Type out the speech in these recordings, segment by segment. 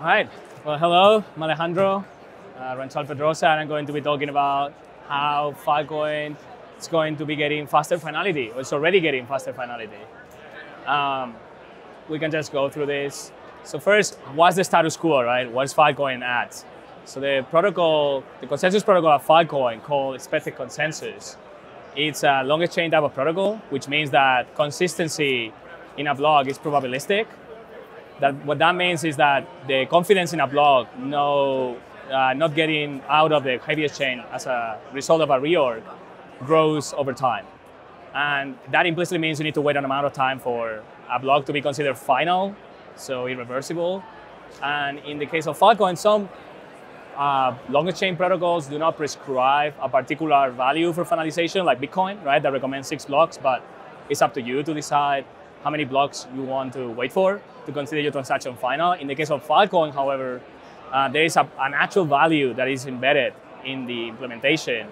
All right. Well, hello, I'm Alejandro uh, Ranchal Pedrosa, and I'm going to be talking about how Filecoin is going to be getting faster finality, it's already getting faster finality. Um, we can just go through this. So first, what's the status quo, right? What's Filecoin at? So the protocol, the consensus protocol of Filecoin called expected consensus, it's a longest chain type of protocol, which means that consistency in a block is probabilistic. That what that means is that the confidence in a block, no, uh, not getting out of the heaviest chain as a result of a reorg, grows over time. And that implicitly means you need to wait an amount of time for a block to be considered final, so irreversible. And in the case of Filecoin, some uh, longest chain protocols do not prescribe a particular value for finalization, like Bitcoin, right? That recommends six blocks, but it's up to you to decide how many blocks you want to wait for to consider your transaction final. In the case of Filecoin, however, uh, there is a, an actual value that is embedded in the implementation,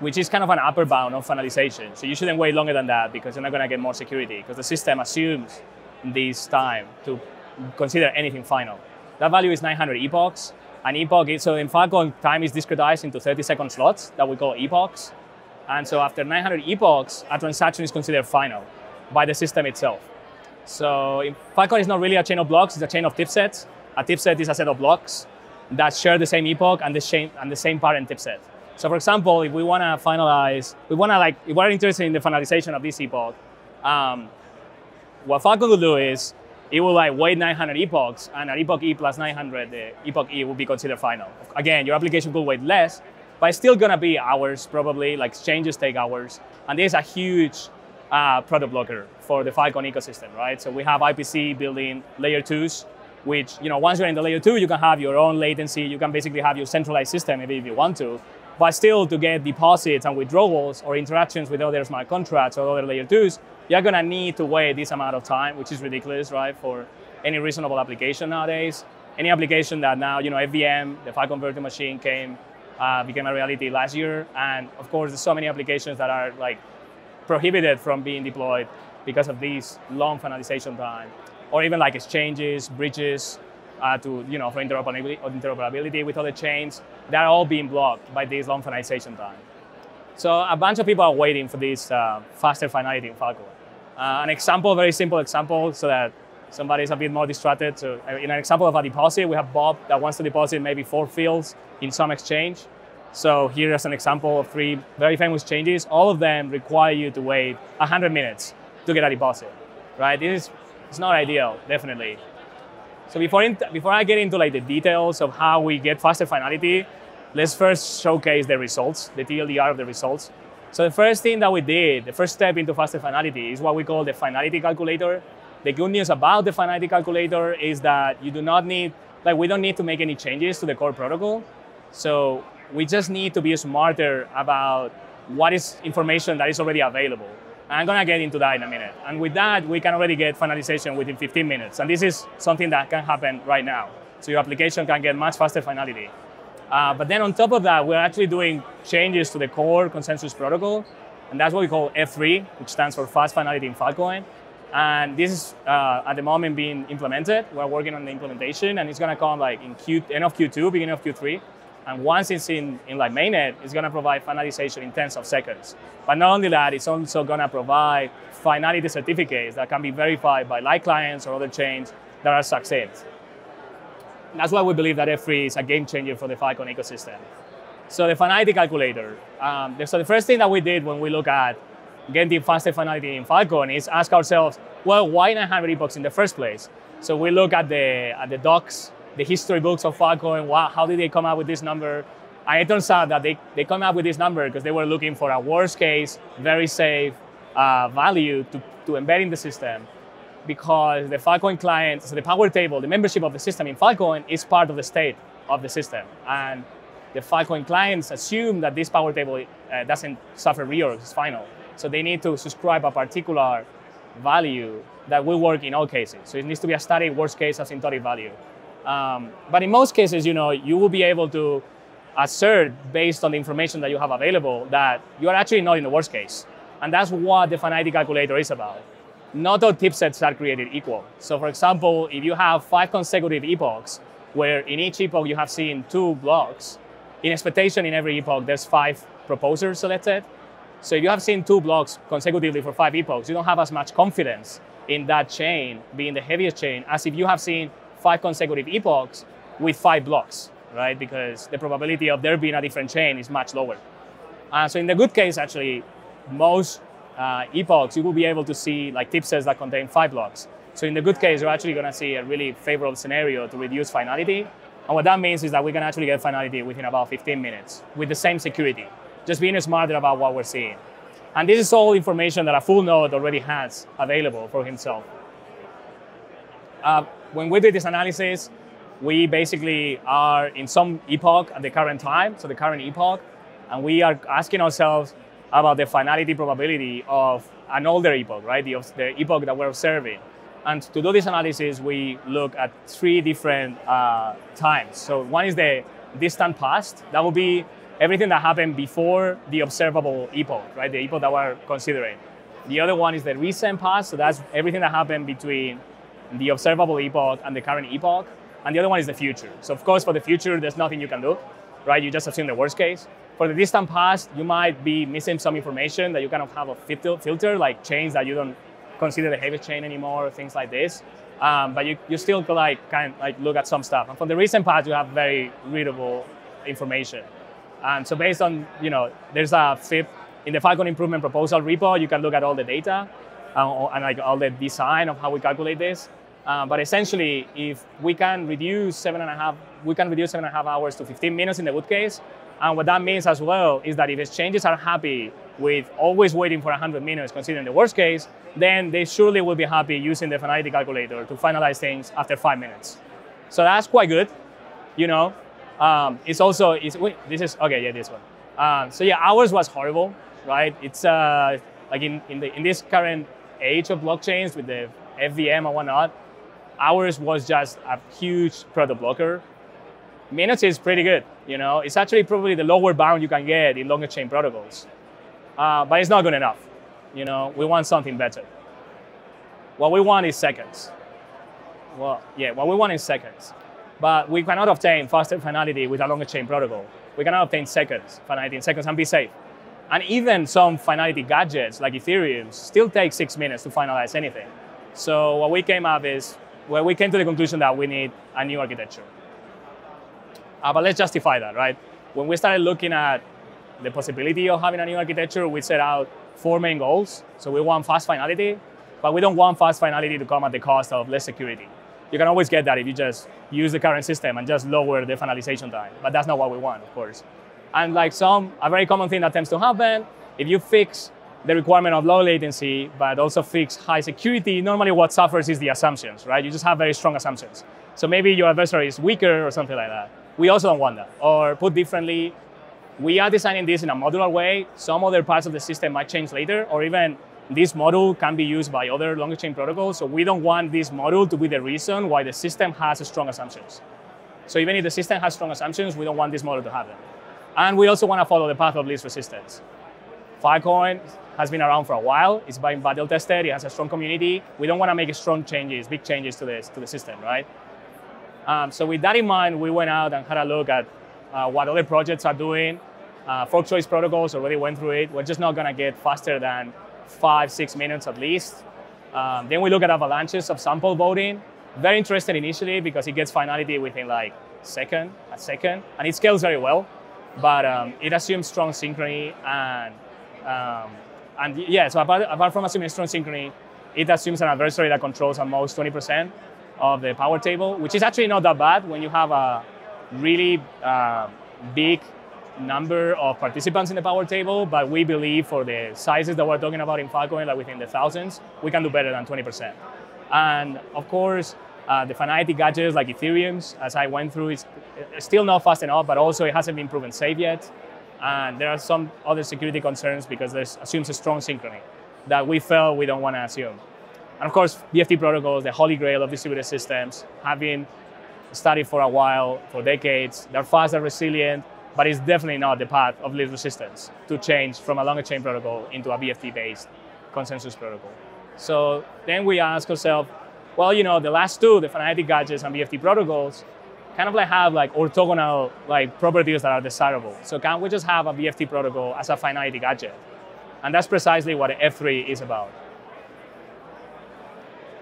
which is kind of an upper bound of finalization. So you shouldn't wait longer than that because you're not going to get more security because the system assumes this time to consider anything final. That value is 900 epochs. An epoch is, so in Filecoin, time is discretized into 30 second slots that we call epochs. And so after 900 epochs, a transaction is considered final by the system itself. So Filecoin is not really a chain of blocks, it's a chain of tipsets. A tipset is a set of blocks that share the same epoch and the same, and the same parent tipset. So for example, if we want to finalize, we want to like, if we're interested in the finalization of this epoch, um, what Filecoin will do is it will like wait 900 epochs and at epoch E plus 900, the epoch E will be considered final. Again, your application could wait less, but it's still gonna be hours probably, like exchanges take hours. And there's a huge uh, product blocker for the Filecoin ecosystem, right? So we have IPC building layer twos, which, you know, once you're in the layer two, you can have your own latency, you can basically have your centralized system if you want to, but still to get deposits and withdrawals or interactions with other smart contracts or other layer twos, you're gonna need to wait this amount of time, which is ridiculous, right, for any reasonable application nowadays. Any application that now, you know, FVM, the Filecoin virtual machine came, uh, became a reality last year, and of course, there's so many applications that are like prohibited from being deployed because of this long finalization time, or even like exchanges, bridges, uh, to you know for interoperability, interoperability with other chains. They're all being blocked by this long finalization time. So a bunch of people are waiting for this uh, faster finality in Filecoin. Uh, an example, very simple example, so that somebody is a bit more distracted. So uh, in an example of a deposit, we have Bob that wants to deposit maybe four fields in some exchange. So here is an example of three very famous changes. All of them require you to wait 100 minutes to get a deposit, right? This is it's not ideal, definitely. So before, in, before I get into like the details of how we get faster finality, let's first showcase the results, the TLDR of the results. So the first thing that we did, the first step into faster finality is what we call the finality calculator. The good news about the finality calculator is that you do not need, like we don't need to make any changes to the core protocol. So we just need to be smarter about what is information that is already available. I'm gonna get into that in a minute. And with that, we can already get finalization within 15 minutes. And this is something that can happen right now. So your application can get much faster finality. Uh, but then on top of that, we're actually doing changes to the core consensus protocol. And that's what we call F3, which stands for Fast Finality in Filecoin. And this is uh, at the moment being implemented. We're working on the implementation and it's gonna come like in Q, end of Q2, beginning of Q3. And once it's in, in like mainnet, it's gonna provide finalization in tens of seconds. But not only that, it's also gonna provide finality certificates that can be verified by light clients or other chains that are success. That's why we believe that F3 is a game changer for the Filecoin ecosystem. So the finality calculator. Um, so the first thing that we did when we look at getting faster finality in Filecoin is ask ourselves, well, why 900 epochs in the first place? So we look at the at the docs the history books of Filecoin, wow, how did they come up with this number? And it turns out that they, they come up with this number because they were looking for a worst case, very safe uh, value to, to embed in the system because the Filecoin client, so the power table, the membership of the system in Filecoin is part of the state of the system. And the Filecoin clients assume that this power table uh, doesn't suffer reorgs, it's final. So they need to subscribe a particular value that will work in all cases. So it needs to be a static worst case asymptotic value. Um, but in most cases, you know, you will be able to assert based on the information that you have available that you are actually not in the worst case. And that's what the finality calculator is about. Not all tipsets are created equal. So for example, if you have five consecutive epochs, where in each epoch you have seen two blocks. In expectation, in every epoch, there's five proposers selected. So if you have seen two blocks consecutively for five epochs, you don't have as much confidence in that chain being the heaviest chain as if you have seen five consecutive epochs with five blocks, right? Because the probability of there being a different chain is much lower. Uh, so in the good case, actually, most uh, epochs, you will be able to see like tip sets that contain five blocks. So in the good case, you're actually going to see a really favorable scenario to reduce finality. And what that means is that we can actually get finality within about 15 minutes with the same security, just being smarter about what we're seeing. And this is all information that a full node already has available for himself. Uh, when we did this analysis, we basically are in some epoch at the current time, so the current epoch, and we are asking ourselves about the finality probability of an older epoch, right? The, the epoch that we're observing. And to do this analysis, we look at three different uh, times. So one is the distant past. That will be everything that happened before the observable epoch, right? The epoch that we're considering. The other one is the recent past. So that's everything that happened between the observable epoch and the current epoch. And the other one is the future. So of course, for the future, there's nothing you can do, right? You just assume the worst case. For the distant past, you might be missing some information that you kind of have a filter, like chains that you don't consider the heavy chain anymore, things like this. Um, but you, you still like kind of like look at some stuff. And for the recent past, you have very readable information. And so based on, you know, there's a FIP in the Filecoin improvement proposal repo, you can look at all the data uh, and like all the design of how we calculate this. Uh, but essentially, if we can reduce seven and a half, we can reduce seven and a half hours to 15 minutes in the good case. And what that means as well is that if exchanges are happy with always waiting for 100 minutes, considering the worst case, then they surely will be happy using the finality calculator to finalize things after five minutes. So that's quite good, you know. Um, it's also, it's, wait, this is, okay, yeah, this one. Um, so yeah, hours was horrible, right? It's uh, like in, in, the, in this current age of blockchains with the FVM and whatnot, hours was just a huge product blocker. Minutes is pretty good, you know. It's actually probably the lower bound you can get in longer chain protocols. Uh, but it's not good enough. You know, we want something better. What we want is seconds. Well, yeah, what we want is seconds. But we cannot obtain faster finality with a longer chain protocol. We cannot obtain seconds, finality in seconds, and be safe. And even some finality gadgets like Ethereum still take six minutes to finalize anything. So what we came up is, well, we came to the conclusion that we need a new architecture. Uh, but let's justify that, right? When we started looking at the possibility of having a new architecture, we set out four main goals. So we want fast finality, but we don't want fast finality to come at the cost of less security. You can always get that if you just use the current system and just lower the finalization time. But that's not what we want, of course. And like some, a very common thing that tends to happen, if you fix the requirement of low latency, but also fix high security, normally what suffers is the assumptions, right? You just have very strong assumptions. So maybe your adversary is weaker or something like that. We also don't want that. Or put differently, we are designing this in a modular way. Some other parts of the system might change later, or even this model can be used by other longer chain protocols. So we don't want this model to be the reason why the system has strong assumptions. So even if the system has strong assumptions, we don't want this model to happen. And we also want to follow the path of least resistance. Filecoin has been around for a while. It's been battle tested. It has a strong community. We don't want to make strong changes, big changes to this to the system, right? Um, so with that in mind, we went out and had a look at uh, what other projects are doing. Uh, fork choice protocols already went through it. We're just not going to get faster than five, six minutes at least. Um, then we look at Avalanche's of sample voting. Very interested initially because it gets finality within like second, a second, and it scales very well. But um, it assumes strong synchrony and um, and yeah. So apart, apart from assuming strong synchrony, it assumes an adversary that controls at most 20% of the power table, which is actually not that bad when you have a really uh, big number of participants in the power table, but we believe for the sizes that we're talking about in Filecoin, like within the thousands, we can do better than 20%. And of course, uh, the finality gadgets like Ethereum's, as I went through, is still not fast enough, but also it hasn't been proven safe yet. And there are some other security concerns because this assumes a strong synchrony that we felt we don't want to assume. And of course, BFT protocols, the holy grail of distributed systems, have been studied for a while, for decades. They're fast, they're resilient, but it's definitely not the path of least resistance to change from a longer chain protocol into a BFT-based consensus protocol. So then we ask ourselves, well, you know, the last two, the finality gadgets and BFT protocols, kind of like have like orthogonal like properties that are desirable. So can we just have a BFT protocol as a finality gadget? And that's precisely what F3 is about.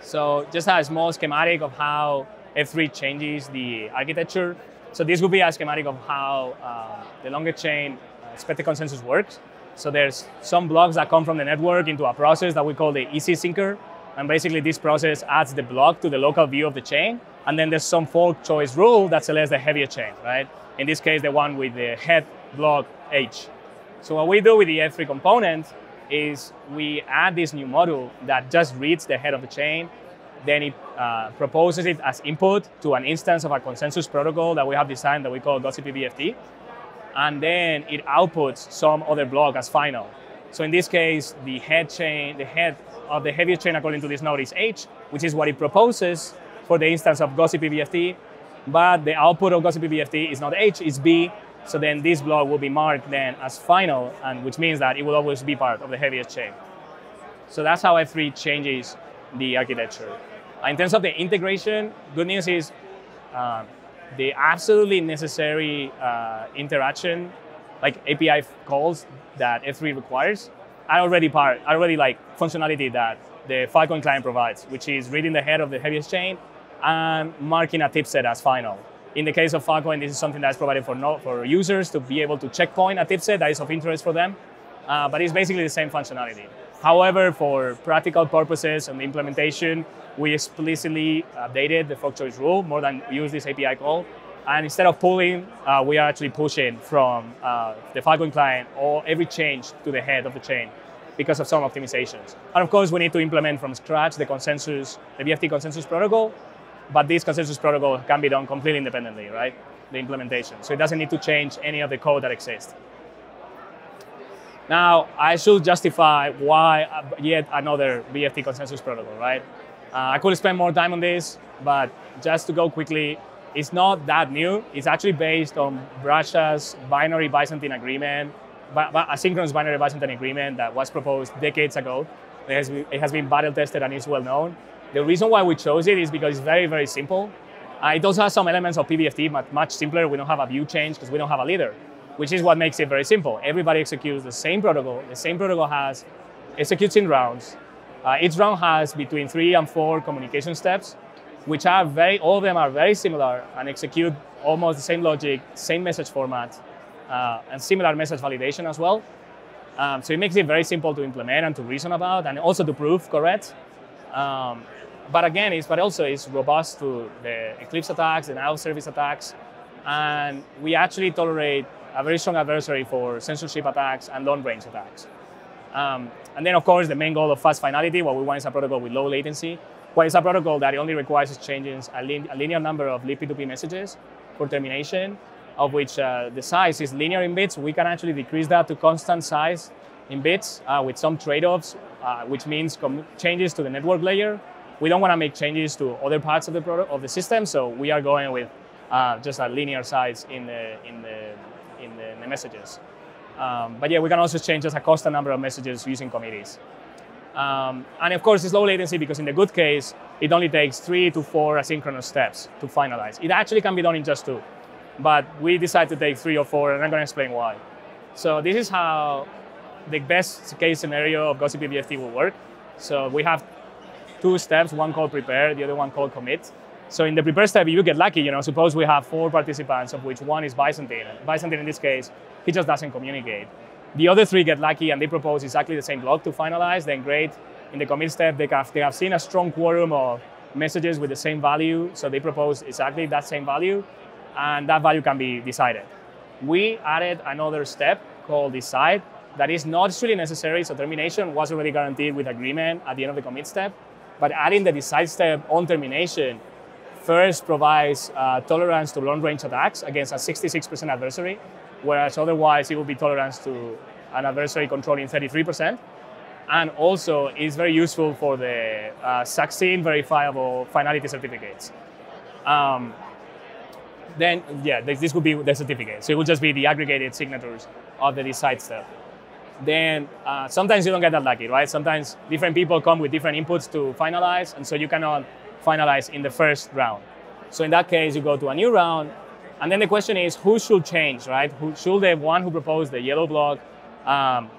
So just a small schematic of how F3 changes the architecture. So this would be a schematic of how uh, the longer chain uh, expected consensus works. So there's some blocks that come from the network into a process that we call the EC syncer. And basically this process adds the block to the local view of the chain. And then there's some fork choice rule that selects the heavier chain, right? In this case, the one with the head block H. So what we do with the F3 component is we add this new module that just reads the head of the chain then it uh, proposes it as input to an instance of a consensus protocol that we have designed that we call GossiPBFT. And then it outputs some other block as final. So in this case, the head chain, the head of the heaviest chain according to this node is H, which is what it proposes for the instance of GossiPBFT. But the output of GossiPBFT is not H, it's B. So then this block will be marked then as final, and which means that it will always be part of the heaviest chain. So that's how F3 changes the architecture. Uh, in terms of the integration, good news is uh, the absolutely necessary uh, interaction, like API calls that F3 requires, are already part, are already like functionality that the Filecoin client provides, which is reading the head of the heaviest chain and marking a tip set as final. In the case of Filecoin, this is something that's provided for, no, for users to be able to checkpoint a tip set that is of interest for them, uh, but it's basically the same functionality. However, for practical purposes and implementation, we explicitly updated the fork choice rule more than use this API call. And instead of pulling, uh, we are actually pushing from uh, the Filecoin client or every change to the head of the chain because of some optimizations. And of course, we need to implement from scratch the consensus, the BFT consensus protocol, but this consensus protocol can be done completely independently, right? The implementation. So it doesn't need to change any of the code that exists. Now, I should justify why yet another BFT consensus protocol, right? Uh, I could spend more time on this, but just to go quickly, it's not that new. It's actually based on Russia's binary Byzantine agreement, asynchronous binary Byzantine agreement that was proposed decades ago. It has, been, it has been battle tested and is well known. The reason why we chose it is because it's very, very simple. Uh, it also has some elements of PBFT, but much simpler. We don't have a view change because we don't have a leader which is what makes it very simple. Everybody executes the same protocol. The same protocol has executes in rounds. Uh, each round has between three and four communication steps, which are very, all of them are very similar and execute almost the same logic, same message format, uh, and similar message validation as well. Um, so it makes it very simple to implement and to reason about, and also to prove correct. Um, but again, it's but also it's robust to the Eclipse attacks, the denial service attacks, and we actually tolerate a very strong adversary for censorship attacks and long-range attacks. Um, and then, of course, the main goal of fast finality, what we want is a protocol with low latency. Well, it's a protocol that only requires changing a, lin a linear number of libp2p messages for termination, of which uh, the size is linear in bits. We can actually decrease that to constant size in bits uh, with some trade-offs, uh, which means changes to the network layer. We don't want to make changes to other parts of the product of the system, so we are going with uh, just a linear size in the in the in the, in the messages. Um, but yeah, we can also change just a constant number of messages using committees. Um, and of course, it's low latency because in the good case, it only takes three to four asynchronous steps to finalize. It actually can be done in just two, but we decided to take three or four, and I'm going to explain why. So this is how the best case scenario of GossiPBFT will work. So we have two steps, one called prepare, the other one called commit. So in the prepare step, you get lucky, you know, suppose we have four participants, of which one is Byzantine. Byzantine in this case, he just doesn't communicate. The other three get lucky and they propose exactly the same block to finalize, then great. In the commit step, they have, they have seen a strong quorum of messages with the same value, so they propose exactly that same value, and that value can be decided. We added another step called decide that is not really necessary, so termination was already guaranteed with agreement at the end of the commit step, but adding the decide step on termination first provides uh, tolerance to long-range attacks against a 66% adversary, whereas otherwise it would be tolerance to an adversary controlling 33%. And also is very useful for the uh, succinct verifiable finality certificates. Um, then, yeah, this, would be the certificate. So it would just be the aggregated signatures of the decide step. Then uh, sometimes you don't get that lucky, right? Sometimes different people come with different inputs to finalize, and so you cannot finalize in the first round. So in that case, you go to a new round, and then the question is, who should change, right? Who, should the one who proposed the yellow block um,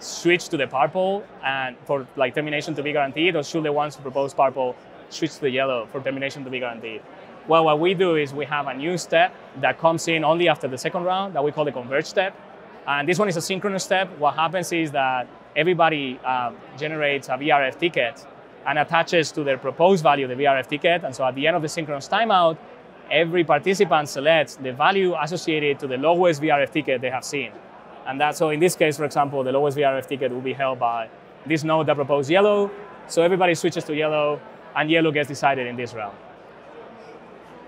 switch to the purple and for like termination to be guaranteed, or should the ones who propose purple switch to the yellow for termination to be guaranteed? Well, what we do is we have a new step that comes in only after the second round that we call the converge step. And this one is a synchronous step. What happens is that everybody uh, generates a VRF ticket and attaches to their proposed value the VRF ticket. And so at the end of the synchronous timeout, every participant selects the value associated to the lowest VRF ticket they have seen. And that's so in this case, for example, the lowest VRF ticket will be held by this node that proposed yellow. So everybody switches to yellow, and yellow gets decided in this round.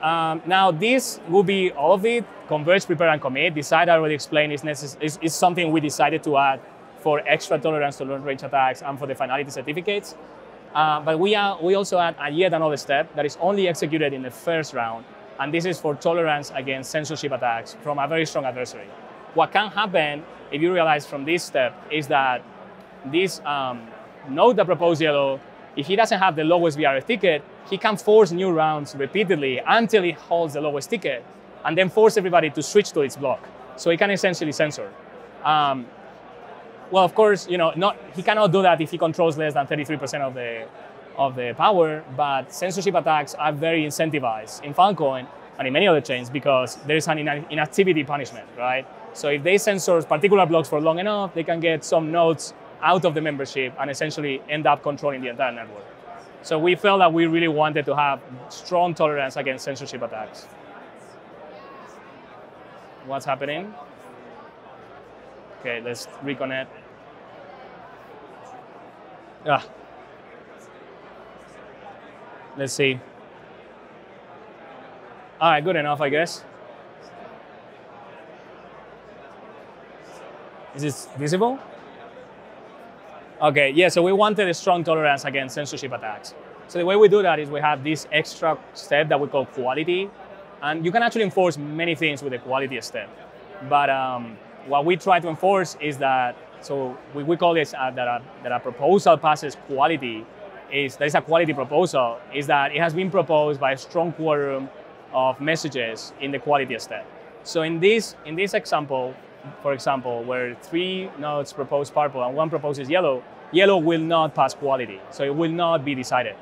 Um, now, this will be all of it. Converge, prepare, and commit. Decide, I already explained, is, is, is something we decided to add for extra tolerance to long range attacks and for the finality certificates. Uh, but we, are, we also add yet another step that is only executed in the first round, and this is for tolerance against censorship attacks from a very strong adversary. What can happen, if you realize from this step, is that this um, node that proposed yellow if he doesn't have the lowest VRF ticket, he can force new rounds repeatedly until he holds the lowest ticket, and then force everybody to switch to its block. So he can essentially censor. Um, well, of course, you know, not, he cannot do that if he controls less than 33% of the, of the power, but censorship attacks are very incentivized in Filecoin and in many other chains because there is an inactivity punishment, right? So if they censor particular blocks for long enough, they can get some nodes out of the membership and essentially end up controlling the entire network. So we felt that we really wanted to have strong tolerance against censorship attacks. What's happening? Okay, let's reconnect. Ah. Let's see. All right, good enough, I guess. Is this visible? Okay, yeah, so we wanted a strong tolerance against censorship attacks. So the way we do that is we have this extra step that we call quality, and you can actually enforce many things with the quality step. But um, what we try to enforce is that, so we, we call this uh, that, a, that a proposal passes quality, is there is a quality proposal, is that it has been proposed by a strong quorum of messages in the quality step. So in this, in this example, for example, where three nodes propose purple and one proposes yellow, yellow will not pass quality, so it will not be decided.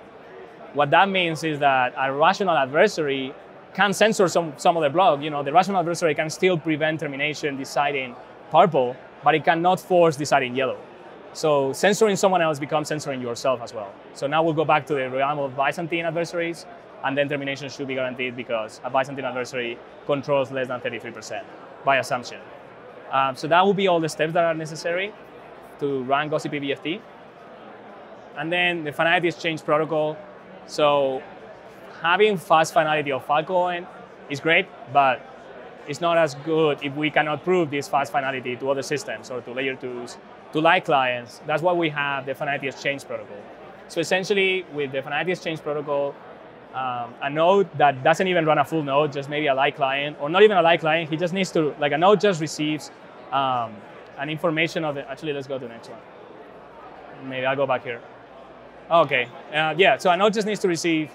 What that means is that a rational adversary can censor some, some of the block. You know, the rational adversary can still prevent termination deciding purple, but it cannot force deciding yellow. So censoring someone else becomes censoring yourself as well. So now we'll go back to the realm of Byzantine adversaries, and then termination should be guaranteed because a Byzantine adversary controls less than 33% by assumption. Um, so that will be all the steps that are necessary to run GossiPBFT. And then the finality exchange protocol. So having fast finality of Filecoin is great, but it's not as good if we cannot prove this fast finality to other systems or to layer twos, to light clients. That's why we have the finality exchange protocol. So essentially, with the finality exchange protocol, um, a node that doesn't even run a full node, just maybe a light client, or not even a light client, he just needs to, like a node just receives um, an information of it. Actually, let's go to the next one. Maybe I'll go back here. Okay, uh, yeah, so a node just needs to receive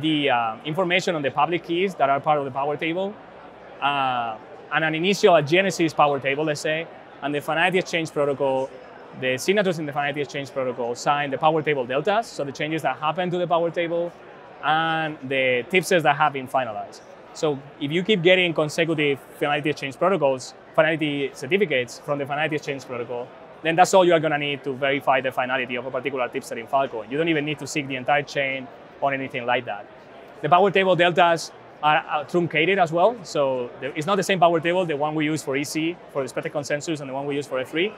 the uh, information on the public keys that are part of the power table, uh, and an initial a Genesis power table, let's say, and the finality exchange protocol, the signatures in the finality exchange protocol sign the power table deltas, so the changes that happen to the power table, and the tipsets that have been finalized. So if you keep getting consecutive finality exchange protocols, finality certificates from the finality exchange protocol, then that's all you are going to need to verify the finality of a particular tipset in Filecoin. You don't even need to seek the entire chain or anything like that. The power table deltas are truncated as well. So it's not the same power table, the one we use for EC, for the expected consensus, and the one we use for F3.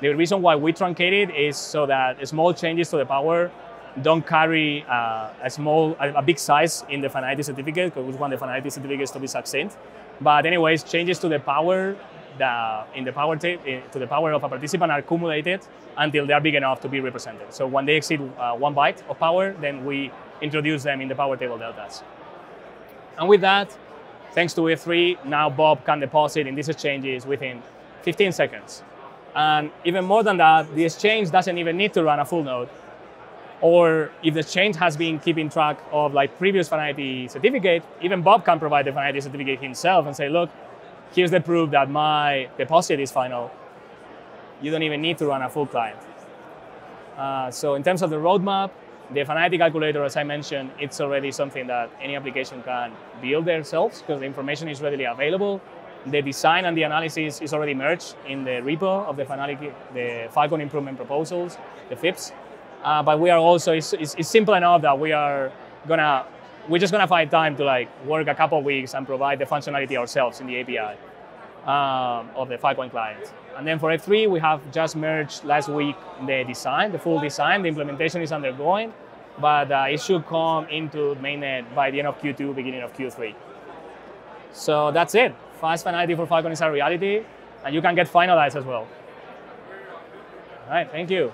The reason why we truncate it is so that small changes to the power don't carry uh, a small, a, big size in the finality certificate, because we want the finality certificates to be succinct. But anyways, changes to the power the, in the power tape, eh, to the power of a participant are accumulated until they are big enough to be represented. So when they exceed uh, one byte of power, then we introduce them in the power table deltas. And with that, thanks to F3, now Bob can deposit in these exchanges within 15 seconds. And even more than that, the exchange doesn't even need to run a full node. Or if the exchange has been keeping track of like previous finality certificate, even Bob can provide the finality certificate himself and say, look, here's the proof that my deposit is final. You don't even need to run a full client. Uh, so in terms of the roadmap, the finality calculator, as I mentioned, it's already something that any application can build themselves because the information is readily available. The design and the analysis is already merged in the repo of the finality, the Filecoin improvement proposals, the FIPS. Uh, but we are also, it's, it's, it's, simple enough that we are gonna, we're just gonna find time to like work a couple weeks and provide the functionality ourselves in the API um, of the Filecoin client. And then for F3, we have just merged last week the design, the full design. The implementation is undergoing, but uh, it should come into mainnet by the end of Q2, beginning of Q3. So that's it. Fast finality for Filecoin is a reality, and you can get finalized as well. All right, thank you.